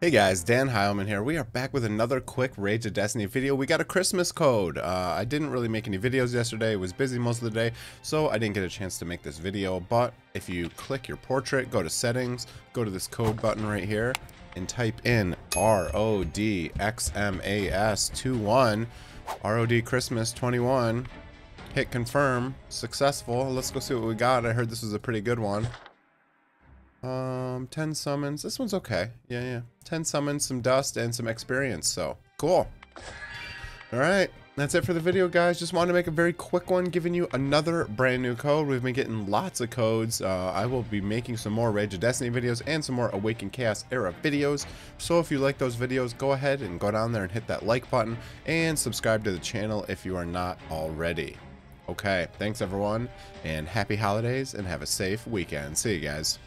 Hey guys, Dan Heilman here. We are back with another quick Rage of Destiny video. We got a Christmas code. Uh, I didn't really make any videos yesterday. I was busy most of the day, so I didn't get a chance to make this video. But if you click your portrait, go to settings, go to this code button right here, and type in RODXMAS21, ROD Christmas 21, hit confirm, successful. Let's go see what we got. I heard this was a pretty good one. Um, 10 summons. This one's okay. Yeah, yeah. 10 summons, some dust, and some experience. So, cool. Alright, that's it for the video, guys. Just wanted to make a very quick one, giving you another brand new code. We've been getting lots of codes. Uh, I will be making some more Rage of Destiny videos and some more Awaken Chaos era videos. So if you like those videos, go ahead and go down there and hit that like button and subscribe to the channel if you are not already. Okay, thanks everyone, and happy holidays, and have a safe weekend. See you guys.